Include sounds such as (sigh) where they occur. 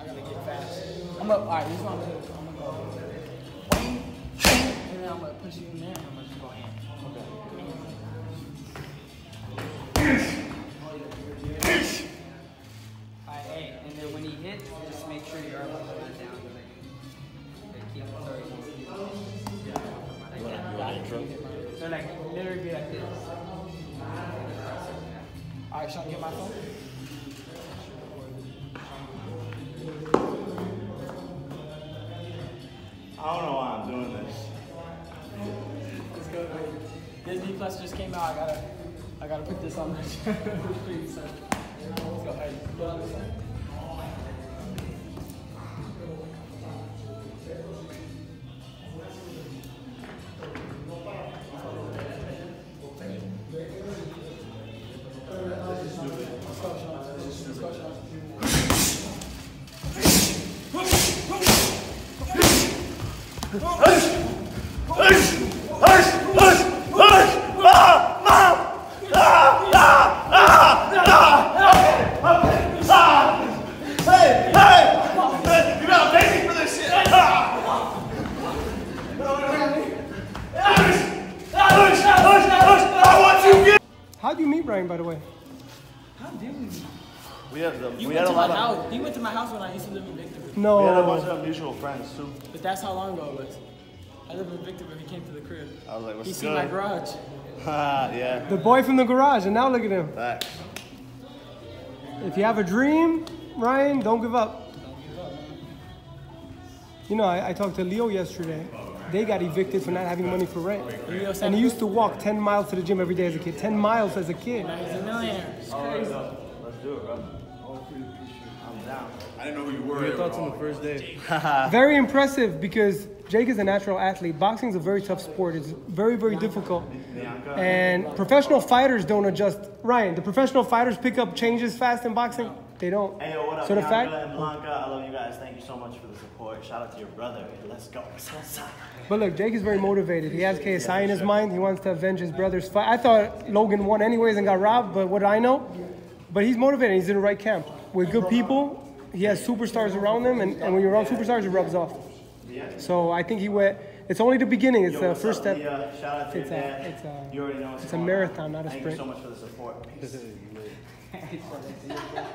I'm up. All right, this is what I'm gonna do. I'm gonna go. Bang, and then I'm gonna push you in there, and I'm gonna just go in. hand. Alright, hey, and then when he hits, just make sure your elbows are not down. Okay, keep it sorry. So like literally be like this. Alright, Sean, get my phone. Disney Plus just came out. I gotta, I gotta put this on my (laughs) screen. So let's go. Go on this side. Let's go, Sean. Let's go, Sean. Hey, hey! hey, You gotta pay me for this shit! I want you get. How do you meet Ryan, by the way? How did we? We have the, um, You we went had to a my lot of house. He went to my house when I used to live in Victorville. No. we had a bunch of mutual friends too. But that's how long ago it was. I lived in Victorville. When he came to the crib. I was like, He what's seen my garage. Ha, (laughs) ah, yeah. The boy from the garage, and now look at him. Facts. If you have a dream, Ryan, don't give up. You know, I, I talked to Leo yesterday. They got evicted for not having money for rent. And he used to walk 10 miles to the gym every day as a kid. 10 miles as a kid. Now he's a millionaire. It's crazy. Let's do it, bro. I'm down. I didn't know who you were. Your thoughts on the first day? (laughs) Very impressive because Jake is a natural athlete. Boxing is a very tough sport. It's very, very difficult. And professional fighters don't adjust. Ryan, the professional fighters pick up changes fast in boxing? They don't. Hey, yo, what up, So the Bianca fact, and Blanca? I love you guys. Thank you so much for the support. Shout out to your brother. Let's go. (laughs) but look, Jake is very motivated. He has KSI in his mind. He wants to avenge his brother's fight. I thought Logan won anyways and got robbed, but what do I know? But he's motivated. He's in the right camp with good people. He has superstars around him, and, and when you're around superstars, it rubs off. So I think he went. It's only the beginning. It's Yo, the first up, step. Leah? Shout out to It's your a- dad. it's a- you already know it's a going on. marathon, not a Thank sprint. you so much for the support. Peace. (laughs)